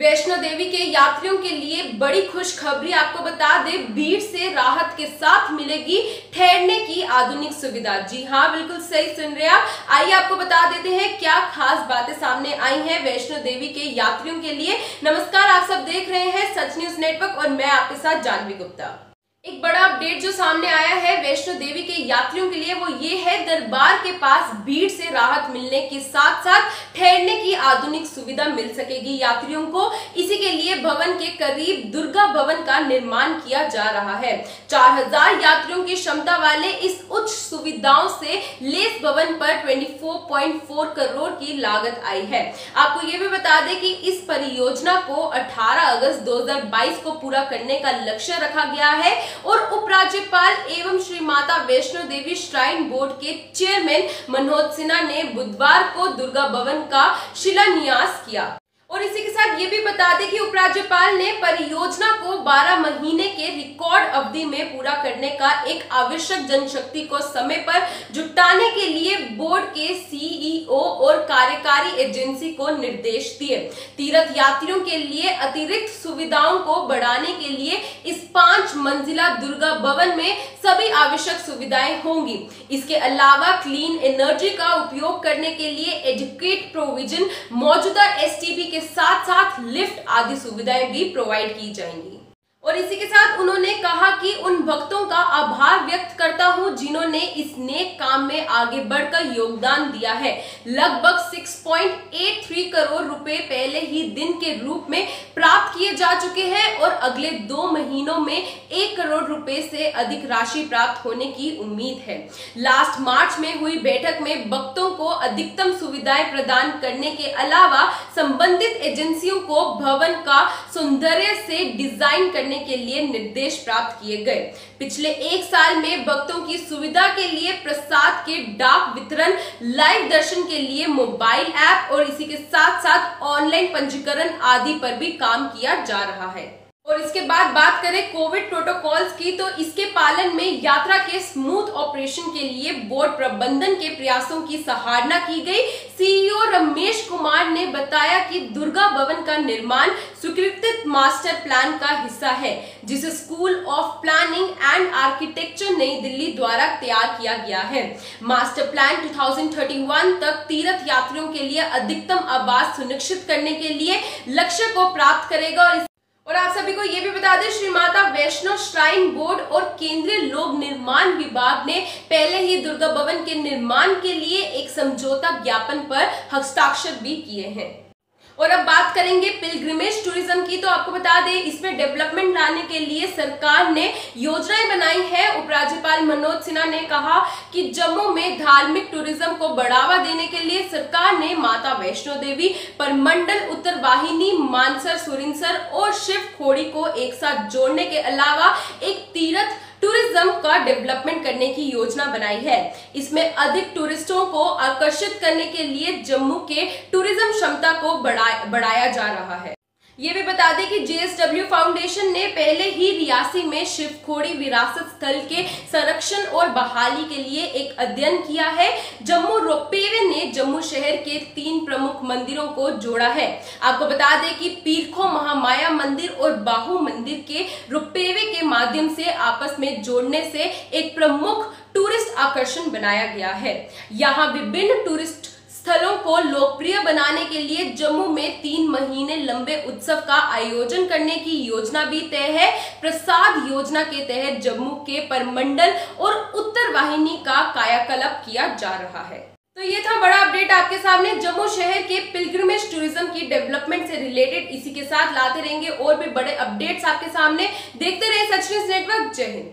वैष्णो देवी के यात्रियों के लिए बड़ी खुशखबरी आपको बता दे, भीड़ से राहत के साथ मिलेगी ठहरने की आधुनिक सुविधा। जी हाँ बिल्कुल सही सुन रहे आप। आइए आपको बता देते हैं क्या खास बातें सामने आई हैं वैष्णो देवी के यात्रियों के लिए। नमस्कार, आप सब देख रहे हैं सच न्यूज़ नेटवर्क और मैं आपके साथ जानवी गुप्ता। एक बड़ा अपडेट जो सामने आया है वैष्णो देवी के यात्रियों के लिए वो ये है, दरबार के पास भीड़ से राहत मिलने के साथ साथ ठहरने की आधुनिक सुविधा मिल सकेगी यात्रियों को। इसी के लिए भवन के करीब दुर्गा भवन का निर्माण किया जा रहा है। 4000 यात्रियों की क्षमता वाले इस उच्च सुविधाओं से लेस भवन पर 24.4 करोड़ की लागत आई है। आपको ये भी बता दें कि इस परियोजना को 18 अगस्त 2022 को पूरा करने का लक्ष्य रखा गया है। और उपराज्यपाल एवं श्री माता वैष्णो देवी श्राइन बोर्ड के चेयरमैन मनोज सिन्हा ने बुधवार को दुर्गा भवन का शिलान्यास किया। और इसी के साथ ये भी बता दें कि उपराज्यपाल ने परियोजना को 12 महीने के रिकॉर्ड अवधि में पूरा करने का एक आवश्यक जनशक्ति को समय पर जुटाने के लिए बोर्ड के सीईओ और कार्यकारी एजेंसी को निर्देश दिए। तीर्थ यात्रियों के लिए अतिरिक्त सुविधाओं को बढ़ाने के लिए इस पाँच मंजिला दुर्गा भवन में सभी आवश्यक सुविधाएँ होंगी। इसके अलावा क्लीन एनर्जी का उपयोग करने के लिए एजुकेट प्रोविज़न मौजूदा एसटीबी के साथ साथ लिफ्ट आदि सुविधाएँ भी प्रोवाइड की जाएँगी। और इसी के साथ उन्होंने कहा कि उन भक्तों का आभार व्यक्त करता हूँ जिन्होंने इस नेक काम में आगे बढ़कर योगदान दिया है। लगभग 6.83 करोड़ रुपए पहले ही दिन के रूप में प्राप्त जा चुके हैं और अगले दो महीनों में एक करोड़ रुपए से अधिक राशि प्राप्त होने की उम्मीद है। लास्ट मार्च में हुई बैठक में भक्तों को अधिकतम सुविधाएँ प्रदान करने के अलावा संबंधित एजेंसियों को भवन का सौंदर्य से डिज़ाइन करने के लिए निर्देश प्राप्त किए गए। पिछले एक साल में भक्तों की सुविधा के लिए प्रसाद के डाक वितरण, लाइव दर्शन के लिए मोबाइल ऐप और इसी के साथ साथ ऑनलाइन पंजीकरण आदि पर भी काम किया जा रहा है। और इसके बाद बात करें कोविड प्रोटोकॉल्स की तो इसके पालन में यात्रा के स्मूथ ऑपरेशन के लिए बोर्ड प्रबंधन के प्रयासों की सराहना की गई। सीईओ कुमार ने बताया कि दुर्गा भवन का निर्माण स्वीकृत मास्टर प्लान का हिस्सा है, जिसे school of planning and architecture नई दिल्ली द्वारा तैयार किया गया है। मास्टर प्लान 2031 तक तीर्थ यात्रियों के लिए अधिकतम आवास सुनिश्चित करने के लिए लक्ष्य को प्राप्त करेगा और और आप सभी को ये भी बता दें, श्री माता वैष्णो श्राइन बोर्ड और केंद्रीय लोक निर्माण विभाग ने पहले ही दुर्गा भवन के निर्माण के लिए एक समझौता ज्ञापन पर हस्ताक्षर भी किए हैं। और अब बात करेंगे पिलग्रिमेज टूरिज़्म की तो आपको बता दें, इसमें डेवलपमेंट लाने के लिए सरकार ने योजनाएँ बनाई है। उपराज्यपाल मनोज सिन्हा ने कहा कि जम्मू में धार्मिक टूरिज़्म को बढ़ावा देने के लिए सरकार ने माता वैष्णो देवी पर मंडल उत्तर वाहिनी मानसर, सुरिंसर और शिव खोड़ी को एक साथ जोड़ने के अलावा एक तीर्थ टूरिज़्म का डेवलपमेंट करने की योजना बनाई है। इसमें अधिक टूरिस्टों को आकर्षित करने के लिए जम्मू के टूरिज़्म क्षमता को बढ़ाया जा रहा है। ये भी बता दें कि जेएसडब्ल्यू फाउंडेशन ने पहले ही रियासी में शिवखोड़ी विरासत स्थल के संरक्षण और बहाली के लिए एक अध्ययन किया है। जम्मू रोपेवे ने जम्मू शहर के तीन प्रमुख मंदिरों को जोड़ा है। आपको बता दें कि पीरखो महामाया मंदिर और बाहु मंदिर के रोपेवे माध्यम से आपस में जोड़ने से एक प्रमुख टूरिस्ट आकर्षण बनाया गया है। यहाँ विभिन्न टूरिस्ट स्थलों को लोकप्रिय बनाने के लिए जम्मू में तीन महीने लंबे उत्सव का आयोजन करने की योजना भी तय है। प्रसाद योजना के तहत जम्मू के परमंडल और उत्तर वाहिनी का कायाकल्प किया जा रहा है। तो ये था बड़ा अपडेट आपके सामने जम्मू शहर के पिलग्रिमेज टूरिज़्म की डेवलपमेंट से रिलेटेड इसी के साथ लाते रहेंगे और भी बड़े अपडेट्स आपके सामने। देखते रहे सच न्यूज़ नेटवर्क। जय हिंद।